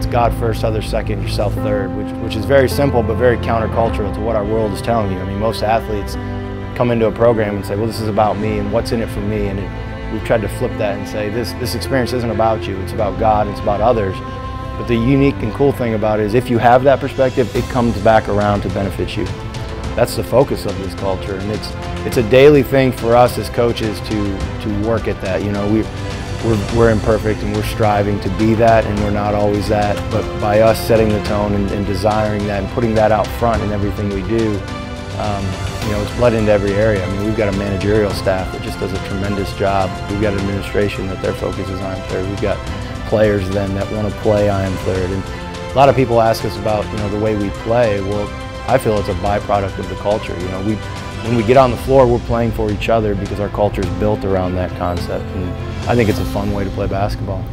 it's God first, others second, yourself third, which, which is very simple but very countercultural to what our world is telling you. I mean, most athletes come into a program and say, well, this is about me and what's in it for me. And it, we've tried to flip that and say, this, this experience isn't about you, it's about God, it's about others. But the unique and cool thing about it is if you have that perspective, it comes back around to benefit you. That's the focus of this culture. And it's, it's a daily thing for us as coaches to, to work at that. You know, we, we're, we're imperfect and we're striving to be that and we're not always that. But by us setting the tone and, and desiring that and putting that out front in everything we do, um, you know, it's bled into every area. I mean, we've got a managerial staff that just does a tremendous job. We've got administration that their focus is on third. We've got players then that want to play I am third. And a lot of people ask us about, you know, the way we play. Well, I feel it's a byproduct of the culture. You know, we when we get on the floor, we're playing for each other because our culture is built around that concept. And I think it's a fun way to play basketball.